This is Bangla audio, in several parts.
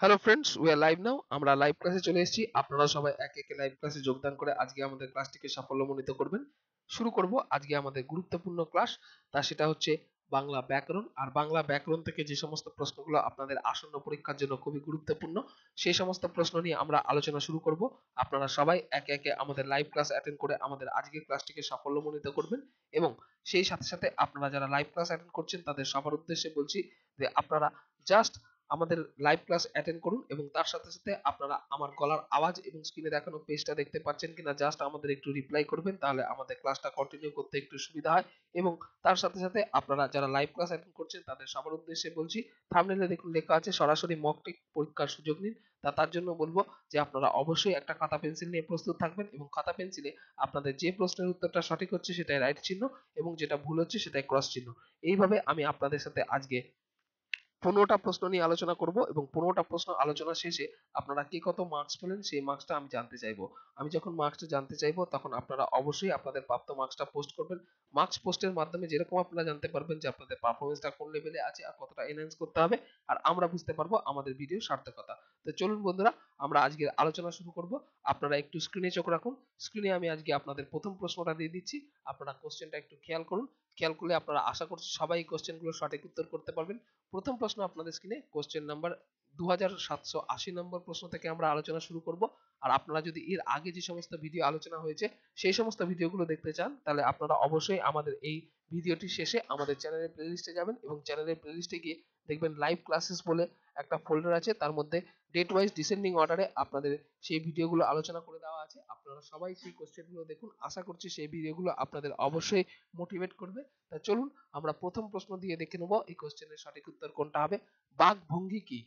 Hello friends we are live now আমরা লাইভ ক্লাসে চলে এসেছি। আপনারা সবাই একে একে লাইভ ক্লাসে যোগদান করে আজকে আমাদের ক্লাসটিকে সাফল্যমণ্ডিত করবেন। শুরু করব আজকে আমাদের গুরুত্বপূর্ণ ক্লাস তা সেটা হচ্ছে বাংলা ব্যাকরণ। আর বাংলা ব্যাকরণ থেকে যে সমস্ত প্রশ্নগুলো আপনাদের আসন্ন পরীক্ষার জন্য খুবই গুরুত্বপূর্ণ, সেই সমস্ত প্রশ্ন নিয়ে আমরা আলোচনা শুরু করব। আপনারা সবাই একে একে আমাদের লাইভ ক্লাস অ্যাটেন্ড করে আমাদের আজকের ক্লাসটিকে সাফল্যমণ্ডিত করবেন। এবং সেই সাথে সাথে আপনারা যারা লাইভ ক্লাস অ্যাটেন্ড করছেন, তাদের সবার উদ্দেশ্যে বলছি যে আপনারা জাস্ট আমাদের লাইভ ক্লাস অ্যাটেন্ড করুন এবং তার সাথে সাথে আপনারা আমার গলার আওয়াজ এবং স্ক্রিনে দেখানো পেজটা দেখতে পাচ্ছেন কিনা জাস্ট আমাদের একটু রিপ্লাই করবেন, তাহলে আমাদের ক্লাসটা কন্টিনিউ করতে একটু সুবিধা হয় এবং তার সাথে সাথে আপনারা যারা লাইভ ক্লাস অ্যাটেন্ড করছেন তাদের সবার উদ্দেশ্যে বলছি থামনেলে দেখুন লেখা আছে, সরাসরি মক টেক পরীক্ষার সুযোগ নিন। তা তার জন্য বলব যে আপনারা অবশ্যই একটা খাতা পেন্সিল নিয়ে প্রস্তুত থাকবেন এবং খাতা পেন্সিলে আপনাদের যে প্রশ্নের উত্তরটা সঠিক হচ্ছে সেটাই রাইট চিহ্ন এবং যেটা ভুল হচ্ছে সেটাই ক্রস চিহ্ন। এইভাবে আমি আপনাদের সাথে আজকে পনেরোটা প্রশ্ন নিয়ে আলোচনা করব এবং পনেরোটা প্রশ্ন আলোচনা শেষে আপনারা কে কত মার্কস পেলেন সেই মার্কসটা আমি জানতে চাইব। আমি যখন মার্কসটা জানতে চাইব তখন আপনারা অবশ্যই আপনাদের প্রাপ্ত মার্কসটা পোস্ট করবেন। মার্কস পোস্টের মাধ্যমে যেরকম আপনারা জানতে পারবেন যে আপনাদের পারফরমেন্সটা কোন লেভেলে আছে আর কতটা এনহ্যান্স করতে হবে আর আমরা বুঝতে পারব আমাদের ভিডিও সার্থকতা। তো চলুন বন্ধুরা, আমরা আজকের আলোচনা শুরু করব। আপনারা একটু স্ক্রিনে চোখ রাখুন। স্ক্রিনে আমি আজকে আপনাদের প্রথম প্রশ্নটা দিয়ে দিচ্ছি। আপনারা কোশ্চেনটা একটু খেয়াল করুন। খেয়াল করলে আপনারা আশা করছি সবাই এই কোশ্চেনগুলো সঠিক উত্তর করতে পারবেন। প্রথম প্রশ্ন আপনাদের স্ক্রিনে কোশ্চেন নাম্বার দু হাজার সাতশো আশি নম্বর প্রশ্ন থেকে আমরা আলোচনা শুরু করব। আর আপনারা যদি এর আগে যে সমস্ত ভিডিও আলোচনা হয়েছে, সেই সমস্ত ভিডিওগুলো দেখতে চান, তাহলে আপনারা অবশ্যই আমাদের এই ভিডিওটি শেষে আমাদের চ্যানেলের প্লেলিস্টে যাবেন এবং চ্যানেলের প্লেলিস্টে গিয়ে দেখবেন লাইভ ক্লাসেস বলে একটা ফোল্ডার আছে। তার মধ্যে ডেট ওয়াইজ ডিসেন্ডিং অর্ডারে আপনাদের সেই ভিডিওগুলো আলোচনা করে দেওয়া আছে। আপনারা সবাই সেই কোশ্চেনগুলো দেখুন। আশা করছি সেই ভিডিওগুলো আপনাদের অবশ্যই মোটিভেট করবে। তা চলুন, আমরা প্রথম প্রশ্ন দিয়ে দেখে নেব। এই কোশ্চেনের সঠিক উত্তর কোনটা হবে? বাঘ ভঙ্গি কি?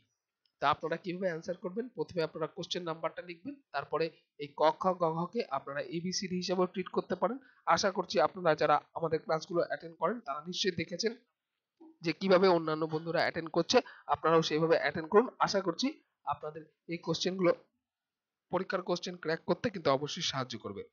তা আপনারা কীভাবে অ্যান্সার করবেন? প্রথমে আপনারা কোশ্চেন নাম্বারটা লিখবেন, তারপরে এই ক, খ, গ, ঘ কে আপনারা এবিসিডি হিসেবে ট্রিট করতে পারেন। আশা করছি আপনারা যারা আমাদের ক্লাসগুলো অ্যাটেন্ড করেন, তারা নিশ্চয়ই দেখেছেন যে কীভাবে অন্যান্য বন্ধুরা অ্যাটেন্ড করছে। আপনারাও সেইভাবে অ্যাটেন্ড করুন। আশা করছি আপনাদের এই কোশ্চেনগুলো পরীক্ষার কোশ্চেন ক্র্যাক করতে কিন্তু অবশ্যই সাহায্য করবে।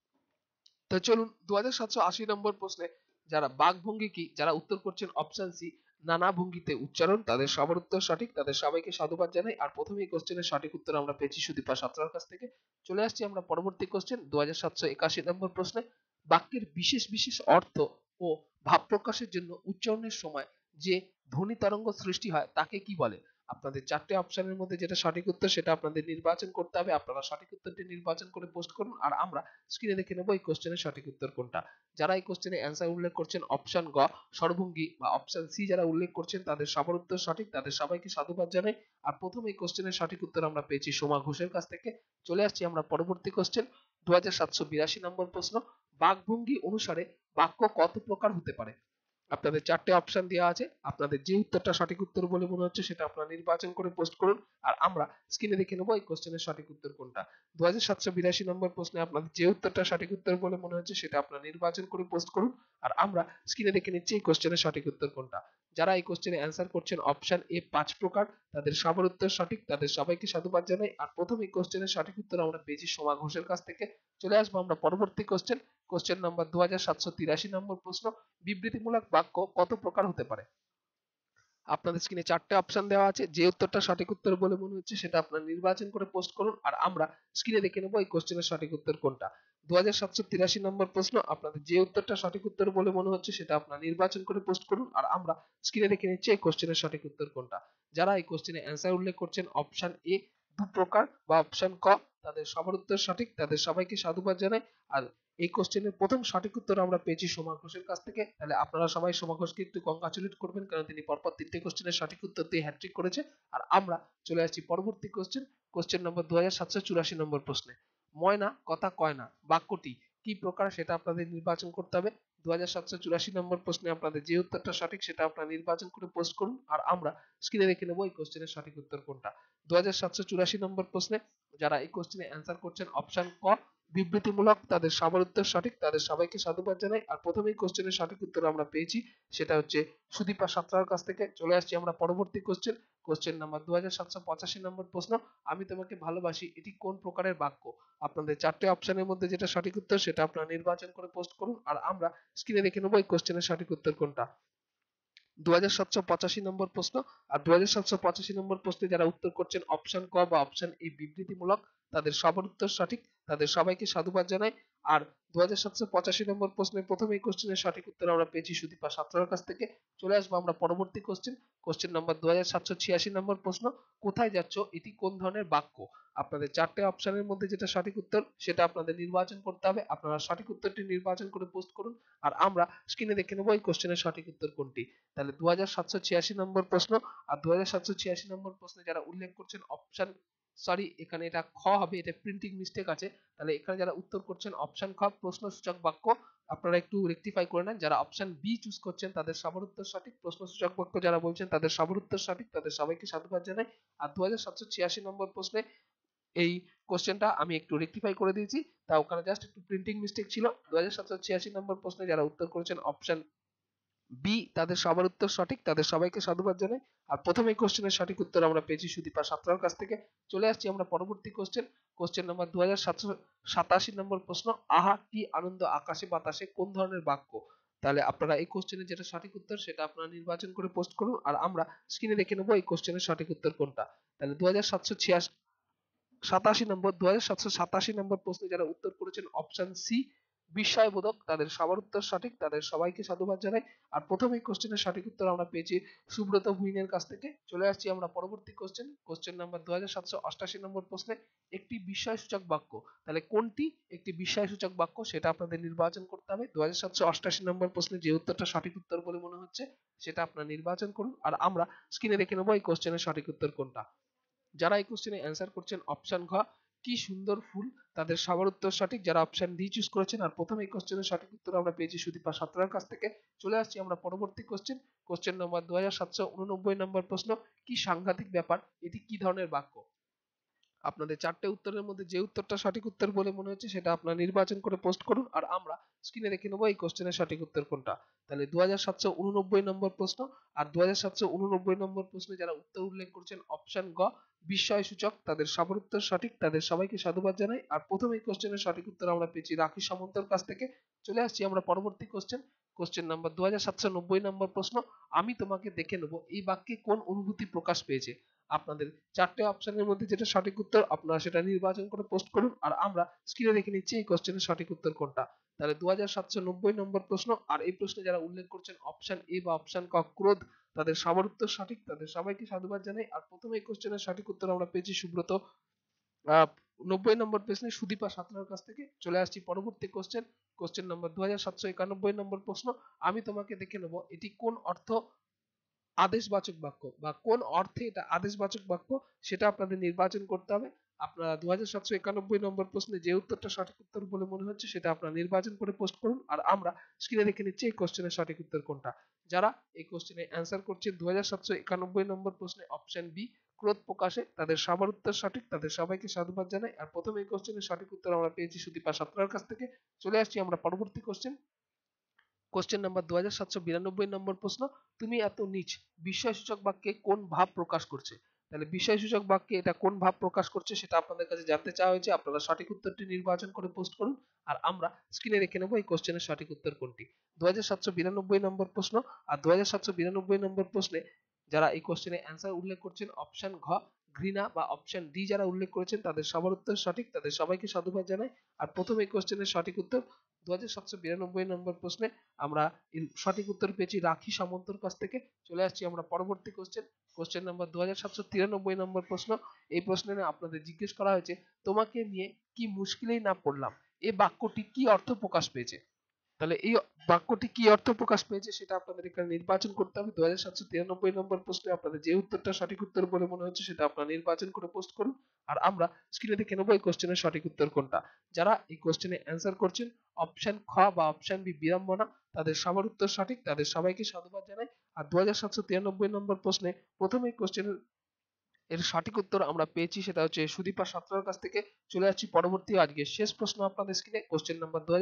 তো চলুন দু হাজার সাতশো আশি নম্বর প্রশ্নে যারা বাঘ ভঙ্গি কি, যারা উত্তর করছেন অপশন সি নানা ভঙ্গিতে উচ্চারণ, তাদের সবার উত্তর সঠিক, তাদের সবাইকে সাধুবাদ জানাই। আর প্রথমে এই কোশ্চেনের সঠিক উত্তর আমরা পেয়েছি সুদীপা সাঁতরার কাছ থেকে। চলে আসছি আমরা পরবর্তী কোশ্চেন দু হাজার সাতশো একাশি নম্বর প্রশ্নে। বাক্যের বিশেষ বিশেষ অর্থ ও ভাব প্রকাশের জন্য উচ্চারণের সময় যে ধ্বনি তরঙ্গ সৃষ্টি হয়, তাকে কি বলে? আপনাদের চারটে অপশনের মধ্যে যেটা সঠিক উত্তর সেটা আপনাদের নির্বাচন করতে হবে। আপনারা সঠিক উত্তরটি নির্বাচন করে পোস্ট করুন আর আমরা স্ক্রিনে দেখে নেব এই কোশ্চেনের সঠিক উত্তর কোনটা। যারা এই কোশ্চেনে অ্যান্সার উল্লেখ করছেন অপশন গ সর্বঙ্গী বা অপশন সি যারা উল্লেখ করছেন তাদের সবার উত্তর সঠিক। তাদের সবাইকে সাধুবাদ জানাই। আর প্রথম এই কোশ্চেনের সঠিক উত্তর আমরা পেয়েছি সোমা ঘোষের কাছ থেকে। চলে আসছি আমরা পরবর্তী কোশ্চেন দু হাজার সাতশো বিরাশি নম্বর প্রশ্ন। বাকভঙ্গি অনুসারে বাক্য কত প্রকার হতে পারে? আপনাদের চারটে অপশন দেওয়া আছে। আপনাদের যে উত্তরটা সঠিক উত্তর বলে মনে হচ্ছে, সেটা আপনারা নির্বাচন করে পোস্ট করুন। আর আমরা স্ক্রিনে দেখে নেব এই কোশ্চেনের সঠিক উত্তর কোনটা। দু হাজার সাতশো বিরাশি নম্বর প্রশ্নে আপনাদের যে উত্তরটা সঠিক উত্তর বলে মনে হচ্ছে, সেটা আপনারা নির্বাচন করে পোস্ট করুন। আর আমরা স্ক্রিনে দেখে নিচ্ছি এই কোশ্চেনের সঠিক উত্তর কোনটা। যারা এই কোশ্চেনে অ্যান্সার করছেন অপশন এ পাঁচ প্রকার, তাদের সবার উত্তর সঠিক, তাদের সবাইকে সাধুবাদ জানাই। আর প্রথম এই কোশ্চেনের সঠিক উত্তর আমরা পেয়েছি সোমা ঘোষের কাছ থেকে। চলে আসব আমরা পরবর্তী কোশ্চেন কোশ্চেন নাম্বার দু হাজার সাতশো তিরাশি নম্বর প্রশ্ন। বিবৃতিমূলক বাক্য কত প্রকার হতে পারে? আপনাদের স্ক্রিনে চারটে অপশন দেওয়া আছে। যে উত্তরটা সঠিক উত্তর বলে মনে হচ্ছে সেটা আপনারা নির্বাচন করে পোস্ট করুন আর আমরা স্ক্রিনে দেখে নেব এই কোশ্চেনের সঠিক উত্তর কোনটা। দু হাজার সাতশো তিরাশি নম্বর প্রশ্ন, আপনাদের যে উত্তরটা সঠিক উত্তর বলে মনে হচ্ছে সেটা আপনারা নির্বাচন করে পোস্ট করুন আর আমরা স্ক্রিনে দেখে নিচ্ছি এই কোশ্চেনের সঠিক উত্তর কোনটা। যারা এই কোশ্চেনে অ্যান্সার উল্লেখ করছেন অপশন এ দু প্রকার বা অপশন ক তাদের সবার উত্তর সঠিক, তাদের সবাইকে সাধুবাদ জানাই। আর এই কোশ্চেনের প্রথম সঠিক উত্তর আমরা পেয়েছি সোমা ঘোষের কাছ থেকে। তাহলে আপনারা সবাই সোমা ঘোষকে একটু কংগ্রাচুলেট করবেন, কারণ তিনি পরপর তিনটে কোশ্চেনের সঠিক উত্তর দিয়ে হ্যাট্রিক করেছে। আর আমরা চলে আসছি পরবর্তী কোশ্চেন কোশ্চেন নম্বর দু হাজার সাতশো চুরাশি নম্বর প্রশ্নে। ময়না, কথা কয় না, বাক্যটি কি প্রকার সেটা আপনাদের নির্বাচন করতে হবে। দু হাজার সাতশো চুরাশি নম্বর প্রশ্নে আপনাদের যে উত্তরটা সঠিক সেটা আপনারা নির্বাচন করে পোস্ট করুন। আর আমরা স্ক্রিনে রেখে নেব এই কোশ্চেনের সঠিক উত্তর কোনটা। দু হাজার সাতশো চুরাশি নম্বর প্রশ্নে যারা এই কোশ্চেনে অ্যান্সার করছেন অপশন ক বিবৃতিমূলক তাদের সবার উত্তর সঠিক, তাদের সবাইকে সাধুবাদ জানাই। আর প্রথমেই কোশ্চেনের সঠিক উত্তর আমরা পেয়েছি, সেটা হচ্ছে সুদীপা সাঁতরার কাছ থেকে। চলে আসছি আমরা পরবর্তী কোশ্চেন কোশ্চেন নাম্বার দু হাজার সাতশো পঁচাশি নম্বর প্রশ্ন। আমি তোমাকে ভালোবাসি, এটি কোন প্রকারের বাক্য? আপনাদের চারটে অপশনের মধ্যে যেটা সঠিক উত্তর, সেটা আপনারা নির্বাচন করে পোস্ট করুন। আর আমরা স্ক্রিনে দেখে নেব এই কোশ্চেনের সঠিক উত্তর কোনটা। দু হাজার সাতশো পঁচাশি নম্বর প্রশ্ন। আর দু হাজার সাতশো পঁচাশি নম্বর প্রশ্নে যারা উত্তর করছেন অপশন ক বা অপশন এ বিবৃতিমূলক। তাদের সবার উত্তর সঠিক, তাদের সবাইকে সাধুবাদ জানাই। আর দু হাজার সাতশো পঁচাশি নম্বর প্রশ্নের প্রথমেই কোশ্চেনের সঠিক উত্তর আমরা পেয়েছি সুদীপা সাত্রার কাছ থেকে। চলে আসব আমরা পরবর্তী কোশ্চেন কোশ্চেন নম্বর দু হাজার সাতশো ছিয়াশি নম্বর প্রশ্ন, কোথায় যাচ্ছ? এটি কোন ধরনের বাক্য? আপনাদের চারটে অপশনের মধ্যে যেটা সঠিক উত্তর, সেটা আপনাদের নির্বাচন করতে হবে। আপনারা সঠিক উত্তরটি নির্বাচন করে পোস্ট করুন। আর আমরা স্ক্রিনে দেখে নেব এই কোশ্চেনের সঠিক উত্তর কোনটি। তাহলে দু হাজার সাতশো ছিয়াশি নম্বর প্রশ্ন, আর দু হাজার সাতশো ছিয়াশি নম্বর প্রশ্নে যারা উল্লেখ করছেন অপশন সরি এখানে এটা খ হবে, এটা প্রিন্টিং মিস্টেক আছে। তাহলে এখানে যারা উত্তর করছেন অপশন খ প্রশ্ন সূচক বাক্য, আপনারা একটু রেকটিফাই করে নেন। যারা অপশন বি চুজ করছেন, তাদের সবার উত্তর সঠিক। প্রশ্ন সূচক বাক্য যারা বলছেন, তাদের সবার উত্তর সঠিক। তাদের সবাইকে সাধুবাদ জানাই। আর দু হাজার সাতশো ছিয়াশি নম্বর প্রশ্নে এই কোশ্চেনটা আমি একটু রেকটিফাই করে দিয়েছি। তা ওখানে জাস্ট একটু প্রিন্টিং মিস্টেক ছিল। দু হাজার সাতশো ছিয়াশি নম্বর প্রশ্নে যারা উত্তর করেছেন অপশন বি, তাদের সবার উত্তর সঠিক, তাদের সবাইকে সাধুবাদ জানাই। আর প্রথম এই কোশ্চেনের সঠিক উত্তর আমরা পেয়েছি সুদীপা সাত্রার কাছ থেকে। চলে আসছি আমরা পরবর্তী কোশ্চেন কোশ্চেন নাম্বার দু সাতাশি নম্বর প্রশ্ন, আহা, কি আনন্দ আকাশে বাতাসে, কোন ধরনের বাক্য? তাহলে আপনারা এই কোশ্চেনের যেটা সঠিক উত্তর, সেটা আপনারা নির্বাচন করে পোস্ট করুন, আর আমরা স্ক্রিনে দেখে নেব এই কোশ্চেনের সঠিক উত্তর কোনটা। তাহলে দু সাতাশি নম্বর দু সাতাশি নম্বর প্রশ্নে যারা উত্তর করেছেন অপশন সি বিস্ময়বোধক তাদের সবার উত্তর সঠিক, তাদের সবাইকে সাধুবাদ জানাই। আর প্রথম এই কোশ্চেনের সঠিক উত্তর আমরা পেয়েছি সুব্রত ভুইনের কাছ থেকে। চলে আসছি আমরা পরবর্তী কোশ্চেন কোশ্চেন নাম্বার দু নম্বর প্রশ্নে। একটি বিস্ময়সূচক বাক্য, তাহলে কোনটি? একটি বিস্ময়সূচক বাক্য, সেটা আপনাদের নির্বাচন করতে হবে। দুই হাজার সাতশো আঠাশি নম্বর প্রশ্নে যে উত্তরটা সঠিক উত্তর বলে মনে হচ্ছে, সেটা আপনারা নির্বাচন করুন। আর আমরা স্ক্রিনে দেখে নেব এই কোশ্চেনের সঠিক উত্তর কোনটা। যারা এই কোশ্চেনে অ্যান্সার করছেন অপশন ঘ কি সুন্দর ফুল। তাদের সবার উত্তর সঠিক। যারা অপশন ডি চুজ করেছেন আর প্রথম এই কোশ্চেনের সঠিক উত্তর আমরা পেয়েছি সুদীপা সাঁতরার কাছ থেকে। চলে আসছি আমরা পরবর্তী কোশ্চেন কোশ্চেন নম্বর দু হাজার সাতশো উননব্বই নম্বর প্রশ্ন, কি সাংঘাতিক ব্যাপার? এটি কি ধরনের বাক্য? আপনাদের চারটে উত্তরের মধ্যে যে উত্তরটা সঠিক উত্তর বলে মনে হচ্ছে সেটা আপনারা নির্বাচন করে পোস্ট করুন আর আমরা স্ক্রিনে রেখে নেব এই কোশ্চেনের সঠিক উত্তর কোনটা। তাহলে দুহাজার সাতশো ঊননব্বই নম্বর প্রশ্ন আর দু হাজার সাতশো ঊননব্বই নম্বর প্রশ্নে যারা উত্তর উল্লেখ করছেন অপশন গ বিস্ময় সূচক, তাদের সবার উত্তর সঠিক, তাদের সবাইকে সাধুবাদ জানাই। আর প্রথম এই কোশ্চেনের সঠিক উত্তর আমরা পেয়েছি রাখি সামন্তর কাছ থেকে। চলে আসছি আমরা পরবর্তী কোশ্চেন কোশ্চেন নাম্বার দু হাজার সাতশো নব্বই নম্বর প্রশ্ন। আমি তোমাকে দেখে নেব এই বাক্যে কোন অনুভূতি প্রকাশ পেয়েছে। আপনাদের চারটে অপশনের মধ্যে যেটা সঠিক উত্তর, আপনারা সেটা নির্বাচন করে পোস্ট করুন। আর আমরা স্ক্রিনে দেখে নিচ্ছি এই কোশ্চেনের সঠিক উত্তর কোনটা। তাহলে দু নম্বর প্রশ্ন, আর এই প্রশ্নে যারা উল্লেখ করছেন অপশন এ বা অপশন ক, ক্রোধ, তাদের সবার উত্তর সঠিক। তাদের সবাইকে সাধুবাদ জানাই। আর প্রথমে এই কোশ্চেনের সঠিক উত্তর আমরা পেয়েছি সুব্রত। নব্বই নম্বর প্রশ্নে সুদীপা সাঁতরার কাছ থেকে চলে আসছি পরবর্তী কোশ্চেন কোশ্চেন নম্বর দু হাজার সাতশো একানব্বই নম্বর প্রশ্ন। আমি তোমাকে দেখে নেব এটি কোন অর্থ আদেশবাচক বাক্য বা কোন অর্থে এটা আদেশবাচক বাক্য সেটা আপনাদের নির্বাচন করতে হবে। আপনারা দুহাজার সাতশো একানব্বই নম্বর প্রশ্নে যে উত্তরটা সঠিক উত্তর বলে মনে হচ্ছে সেটা আপনারা নির্বাচন করে পোস্ট করুন আর আমরা স্ক্রিনে দেখে নিচ্ছি এই কোশ্চেনের সঠিক উত্তর কোনটা। যারা এই কোশ্চেনে অ্যান্সার করছেন দু নম্বর প্রশ্নে অপশন বি ক্রোধ প্রকাশে, তাদের সবার উত্তর সঠিক, তাদের সবাইকে সাধুবাদ জানাই। আর প্রথম এই কোশ্চেনের সঠিক উত্তর আমরা পেয়েছি সুদীপা সাত্রার কাছ থেকে। চলে আসছি আমরা পরবর্তী কোশ্চেন কোশ্চেন নাম্বার দু নম্বর প্রশ্ন, তুমি এত নিচ বিস্ময়সূচক বাক্যে কোন ভাব প্রকাশ করছে? তাহলে বিস্ময়সূচক বাক্যে এটা কোন ভাব প্রকাশ করছে সেটা আপনাদের কাছে জানতে চাওয়া হয়েছে, আপনারা সঠিক উত্তরটি নির্বাচন করে পোস্ট করুন, আর আমরা স্ক্রিনে রেখে নেব এই কোশ্চেনের সঠিক উত্তর কোনটি। দু হাজার সাতশো বিরানব্বই নম্বর প্রশ্ন, আর দু হাজার সাতশো বিরানব্বই নম্বর প্রশ্নে যারা এই কোশ্চেনে অ্যান্সার উল্লেখ করছেন অপশন ঘ ঘৃণা বা অপশন ডি যারা উল্লেখ করেছেন, তাদের সবার উত্তর সঠিক, তাদের সবাইকে সাধুবাদ জানাই। আর প্রথম এই কোশ্চেনের সঠিক উত্তর দু হাজার সাতশো বিরানব্বই নম্বর প্রশ্নে আমরা সঠিক উত্তর পেয়েছি রাখি সামন্তর কাছ থেকে। চলে আসছি আমরা পরবর্তী কোশ্চেন কোশ্চেন নাম্বার দু হাজার সাতশো তিরানব্বই নম্বর প্রশ্ন। এই প্রশ্নে আপনাদের জিজ্ঞেস করা হয়েছে, তোমাকে নিয়ে কি মুশকিলেই না পড়লাম? এই বাক্যটি কি অর্থ প্রকাশ পেয়েছে? তাহলে এই বাক্যটি কি অর্থ প্রকাশ পেয়েছে সেটা আপনাদের এখানে নির্বাচন করতে হবে। দু নম্বর প্রশ্নে আপনাদের যে উত্তরটা সঠিক উত্তর বলে মনে হচ্ছে সেটা আপনারা নির্বাচন করে পোস্ট করুন। আর আমরা স্ক্রিনে দেখে নেব এই কোশ্চেনের সঠিক উত্তর কোনটা। যারা এই কোশ্চেনে অ্যান্সার করছেন অপশন খ বা অপশন বি বিড়ম্বনা, তাদের সবার উত্তর সঠিক, তাদের সবাইকে সাধুবাদ জানাই। আর দু হাজার সাতশো তিরানব্বই নম্বর প্রশ্নে প্রথম এই কোশ্চেনের এর সঠিক উত্তর আমরা পেয়েছি, সেটা হচ্ছে সুদীপা সাত্রার কাছ থেকে। চলে যাচ্ছি পরবর্তী আজকে শেষ প্রশ্ন আপনাদের স্ক্রিনে কোশ্চেন নাম্বার দু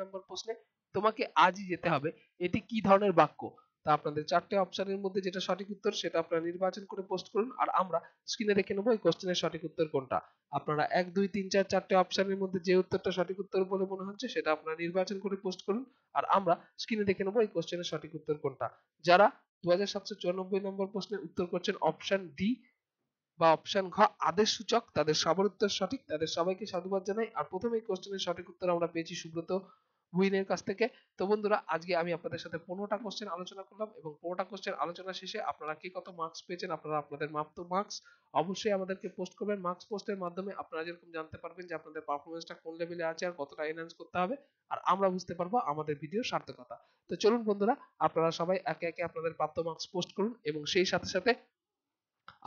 নম্বর প্রশ্নে, তোমাকে আজই যেতে হবে। এটি কি ধরনের বাক্য? তা আপনাদের চারটে অপশনের মধ্যে যেটা সঠিক উত্তর, সেটা আপনারা নির্বাচন করে পোস্ট করুন। আর আমরা স্ক্রিনে দেখে নেব এই কোশ্চেনের সঠিক উত্তর কোনটা। আপনারা এক, দুই, তিন, চার, চারটে অপশনের মধ্যে যে উত্তরটা সঠিক উত্তর বলে মনে হচ্ছে, সেটা আপনারা নির্বাচন করে পোস্ট করুন। আর আমরা স্ক্রিনে দেখে নেব এই কোশ্চেনের সঠিক উত্তর কোনটা। যারা দু হাজার সাতশো চুরানব্বই নম্বর প্রশ্নের উত্তর করছেন অপশন ডি বা অপশন ঘ, আদেশ সূচক, তাদের সবার উত্তর সঠিক, তাদের সবাইকে সাধুবাদ জানাই। আর প্রথমে কোশ্চেনের সঠিক উত্তর আমরা পেয়েছি সুব্রত বুইনের কাছ থেকে। তো বন্ধুরা, আজকে আমি আপনাদের সাথে পনেরোটা কোশ্চেন আলোচনা করলাম এবং পনেরোটা কোশ্চেন আলোচনা শেষে আপনারা কি কত মার্কস পেয়েছেন, আপনারা আপনাদের মাপ্ত মার্কস অবশ্যই আমাদেরকে পোস্ট করবেন। মার্কস পোস্টের মাধ্যমে আপনারা যেরকম জানতে পারবেন যে আপনাদের পারফরমেন্সটা কোন লেভেলে আছে আর কতটা এনহান্স করতে হবে। আর আমরা বুঝতে পারব আমাদের ভিডিও সার্থকতা। তো চলুন বন্ধুরা, আপনারা সবাই একে একে আপনাদের প্রাপ্ত মার্কস পোস্ট করুন এবং সেই সাথে সাথে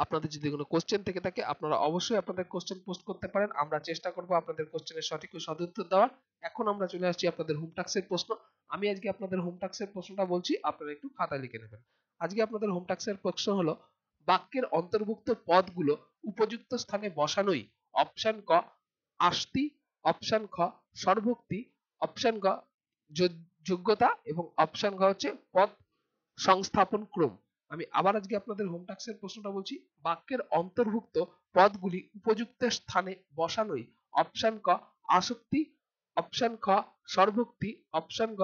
আপনাদের যদি কোনো কোশ্চেন থেকে থাকে, আপনারা অবশ্যই আপনাদের কোশ্চেন পোস্ট করতে পারেন। আমরা চেষ্টা করব আপনাদের কোশ্চেনের সঠিক ও সদুত্তর দেওয়ার। এখন আমরা চলে আসছি আপনাদের হোম টাক্সের প্রশ্ন। আমি আজকে আপনাদের হোম টাক্সের প্রশ্নটা বলছি, আপনারা একটু খাতায় লিখে নেবেন। আজকে আপনাদের হোম টাক্সের প্রশ্ন হলো, বাক্যের অন্তর্ভুক্ত পদগুলো উপযুক্ত স্থানে বসানোই অপশন ক, আস্তি অপশন খ সর্বক্তি অপশন গ যোগ্যতা এবং অপশন গ হচ্ছে পদ সংস্থাপন ক্রম। আমি আবার আজকে আপনাদের হোম টাক্সের প্রশ্নটা বলছি। বাক্যের অন্তর্ভুক্ত পদগুলি উপযুক্ত স্থানে বসানোই অপশন ক আসক্তি অপশন খ সর্বোক্তি অপশন গ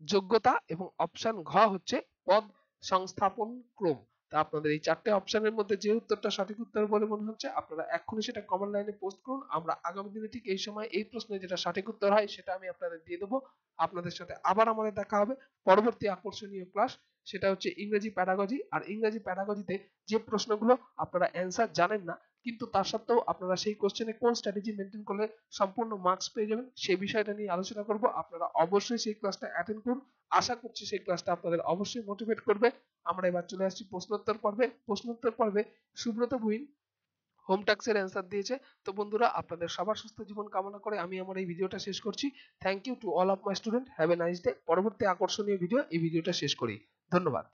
যোগ্যতা এবং অপশন ঘ হচ্ছে পদ সংস্থাপন ক্রম। তা আপনাদের এই চারটে অপশনের মধ্যে যে উত্তরটা সঠিক উত্তর বলে মনে হচ্ছে, আপনারা এক্ষুনি সেটা কমেন্ট লাইনে পোস্ট করুন। আমরা আগামী দিনে ঠিক এই সময় এই প্রশ্নে যেটা সঠিক উত্তর হয়, সেটা আমি আপনাদের দিয়ে দেবো। আপনাদের সাথে আবার আমাদের দেখা হবে পরবর্তী আকর্ষণীয় ক্লাস সেটা হচ্ছে ইংরেজি প্যাডাগজি আর ইংরেজি প্যাডাগজিতে যে প্রশ্নগুলো আপনারা অ্যান্সার জানেন না কিন্তু তার সত্ত্বেও আপনারা সেই কোশ্চেনে কোন স্ট্র্যাটেজি মেনটেন করলে সম্পূর্ণ মার্কস পেয়ে যাবেন সেই বিষয়টা নিয়ে আলোচনা করব। আপনারা অবশ্যই সেই ক্লাসটা অ্যাটেন্ড করুন। আশা করছি সেই ক্লাসটা আপনাদের অবশ্যই মোটিভেট করবে। আমরা এবার চলে আসছি প্রশ্নোত্তর পর্বে। প্রশ্নোত্তর পর্বে সুব্রত বুইন হোম ট্যাক্সের অ্যান্সার দিয়েছে। তো বন্ধুরা, আপনাদের সবার সুস্থ জীবন কামনা করে আমি আমার এই ভিডিওটা শেষ করছি। Thank you to all of my student have a nice day পরবর্তী আকর্ষণীয় ভিডিও এই ভিডিওটা শেষ করি। ধন্যবাদ।